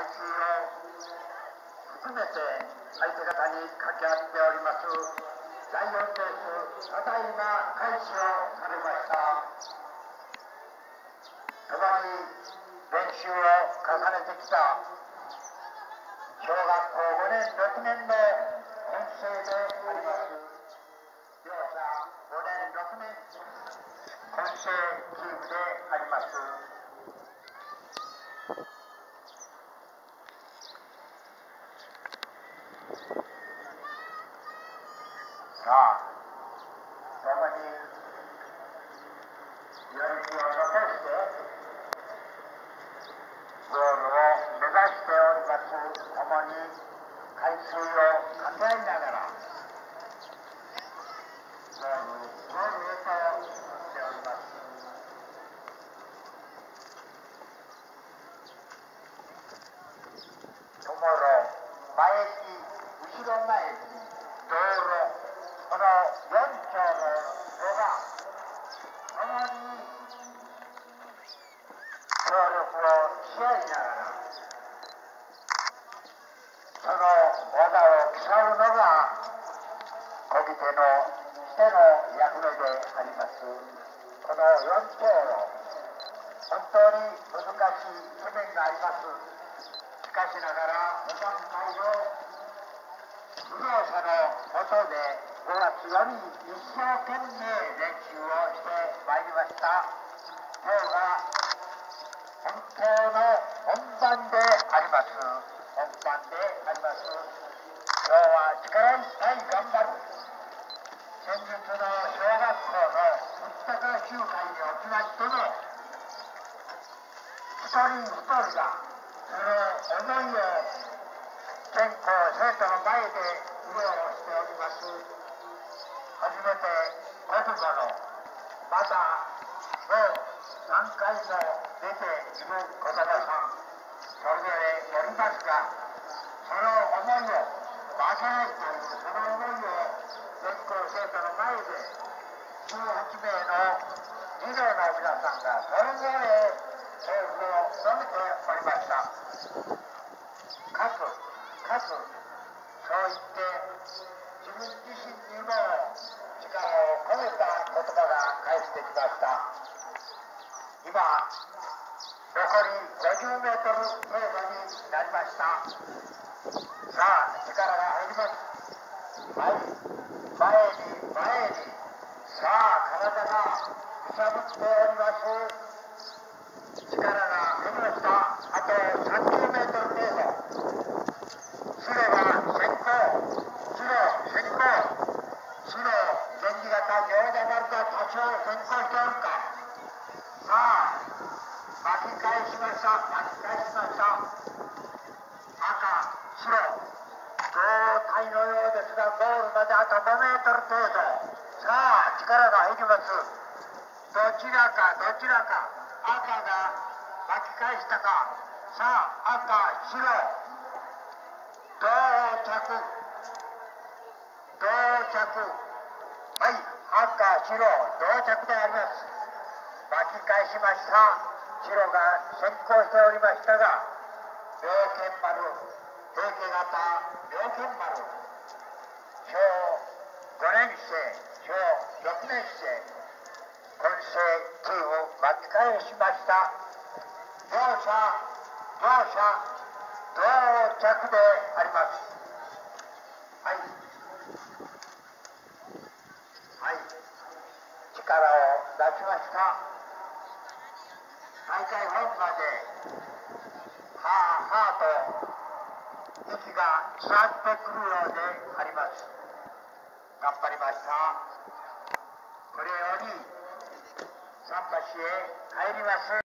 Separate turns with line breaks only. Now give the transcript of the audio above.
配給を含めて相手方に掛け合っております第4レースた。だいま開始をされました。共に練習を重ねてきた。小学校5年6年の本生であります両者5年6年混成チームでありますさあ共に寄り気を残してゴールを目指しております共に海水を掛け合いながらゴールゴールへと進んでおりますともろ前駅後ろ前駅道路この4丁の路が共に協力をし合いながらその技を競うのが漕ぎ手の手の役目でありますこの4丁路本当に難しい地面がありますしかしながら保管会を不動者のもとで5月より一生懸命練習をしてまいりました今日が本当の本番であります本番であります今日は力いっぱい頑張る先日の小学校の福高集会におきましても一人一人がその思いを全校生徒の前で披露しております。初めて国語のまた今日何回も出ている子供さんそれぞれおります。がその思いを負けないというその思いを全校生徒の前で18名の児童の皆さんがそれぞれ抱負を述べておりましたかつかつそう言って自分自身にも力を込めた言葉が返ってきました今残り50メートル程度になりましたさあ力が入ります。はい前に前にさあ体が揺さぶっております力が入りましたあと30メートル程度白が先行白先行白電磁型餃子丸が多少先行しておるかさあ巻き返しました。巻き返しました赤白胴体のようですがゴールまであと5メートル程度。さあ力が入ります。どちらかどちらか。赤が巻き返したか。さあ赤白。到着。到着。はい赤白。到着であります。巻き返しました。白が先行しておりましたが妙見丸。平家型。妙見丸。小5年生小6年生混成チーム巻き返しました。両者両者到着であります。はい。はい。力を出しました。大会本まではあはあと息が伝わってくるようであります。ました。これより桟橋へ帰ります。